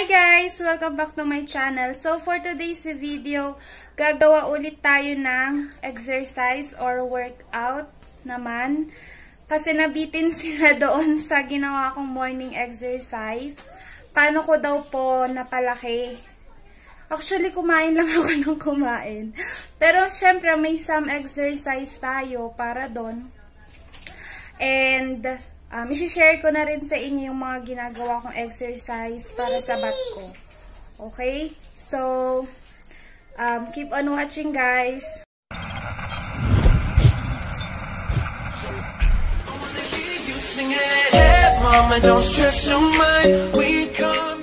Hi guys! Welcome back to my channel. So for today's video, gagawa ulit tayo ng exercise or workout naman. Kasi nabitin sila doon sa ginawa kong morning exercise. Paano ko daw po napalaki? Actually, kumain lang ako ng kumain. Pero syempre, may some exercise tayo para doon. And Um, isi-share ko na rin sa inyo yung mga ginagawa kong exercise para sa bat ko. Okay? So, um, keep on watching guys. Mama, don't stress your mind. We come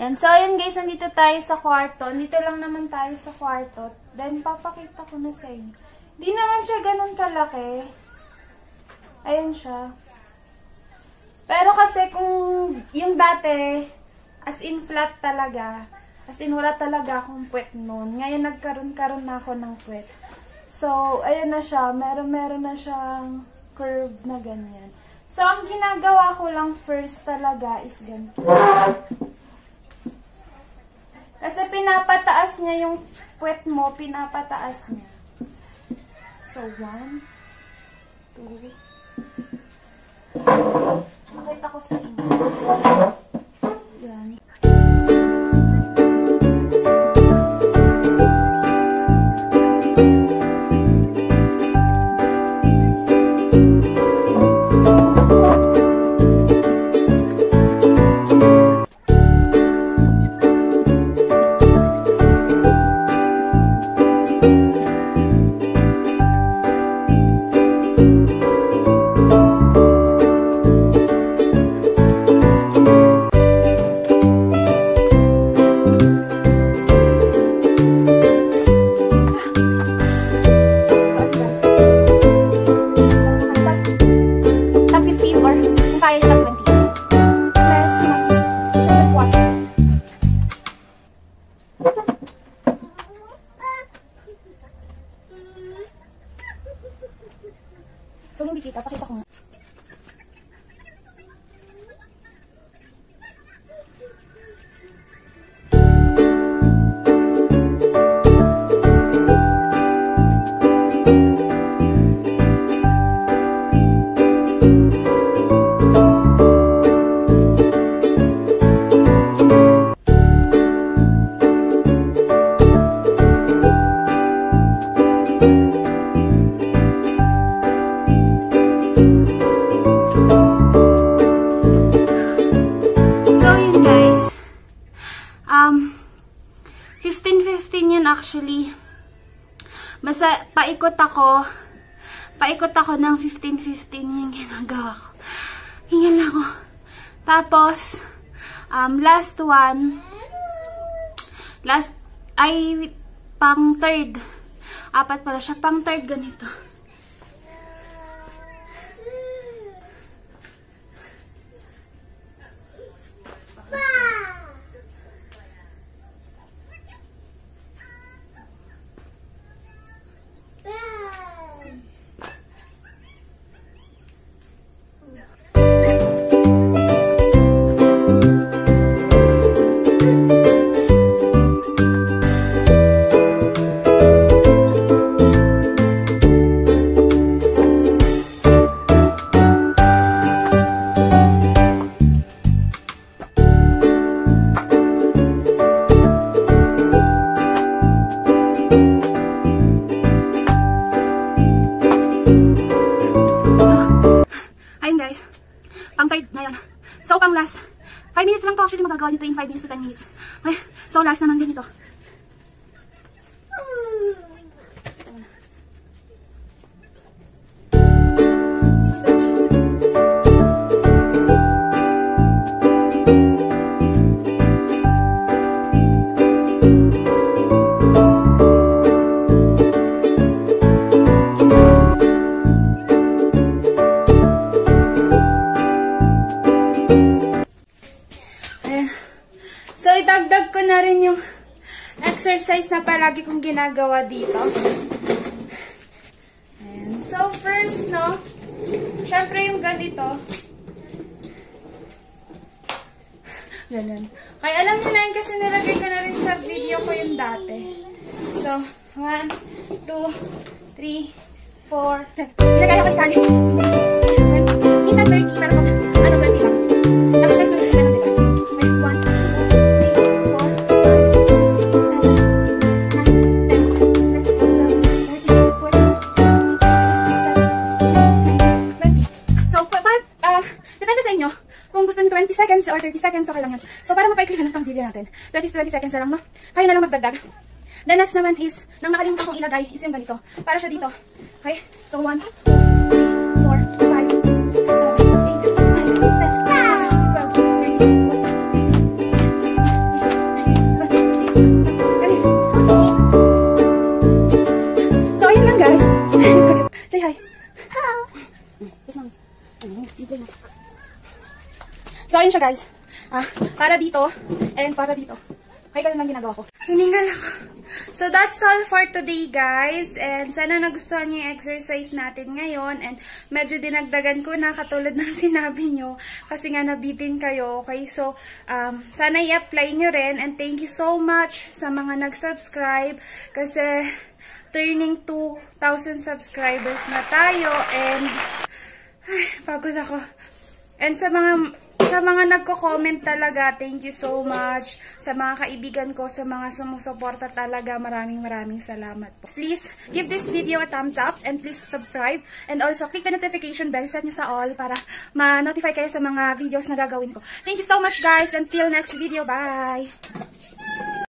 Yan. So, ayun guys, nandito tayo sa kwarto. Dito lang naman tayo sa kwarto. Then, papakita ko na sa inyo. Di naman siya ganun kalaki. Ayan siya. Pero kasi kung yung dati, as in flat talaga, as in wala talaga akong puwet noon. Ngayon, nagkaroon-karoon na ako ng puwet. So, ayan na siya. Meron-meron na siyang curve na ganyan. So, ang ginagawa ko lang first talaga is ganito. Kasi pinapataas niya yung puwet mo, pinapataas niya. So, one, two, Nakita ko sa inyo. Kung hindi kita, pakita ko nga. Actually. Basta, paikot ako. Paikot ako ng 15-15 yung ginagawa ko. Hingal ako. Tapos, um, last one, last, ay, pang third. Apat pala siya. Pang third ganito. Magagawa nito in 5 minutes to 10 minutes. Okay, so last naman ganito. Exercise na palagi kong ginagawa dito. Ayan. So, first, no, syempre yung ganito, Ganun. Kaya alam niyo na yun kasi nilagay ko na rin sa video ko yung dati. So, 1, 2, 3, 4, 7. Nilagay ako yung tali. Minsan 30, meron ko, ano, 20 gusto niyo 20 seconds or 30 seconds, okay lang yan. So, para mapaikli lang itong video natin. 20 to 20 seconds na lang, no? Kayo na lang magdagdag. The next naman is, nang nakalimutan kong ilagay, is yung ganito. Para siya dito. Okay? So, 1, 2, 3, 4, 5, 6, 7, 8, 9, 10, 11, 12, 13, So, ayun siya guys. Ah, para dito, and para dito. Kaya ganun lang ginagawa ko. Hiningal ako. So, that's all for today, guys. And sana nagustuhan niyo yung exercise natin ngayon. And medyo dinagdagan ko na katulad ng sinabi nyo. Kasi nga nabitin kayo. Okay, so, um, sana i-apply nyo rin. And thank you so much sa mga nag-subscribe. Kasi, turning 2,000 subscribers na tayo. And, ay, pagod ako. And sa mga sa mga nagko-comment talaga, thank you so much. Sa mga kaibigan ko, sa mga sumusuporta talaga, maraming maraming salamat po. Please, give this video a thumbs up and please subscribe. And also, click the notification bell, set nyo sa all para ma-notify kayo sa mga videos na gagawin ko. Thank you so much guys. Until next video, bye!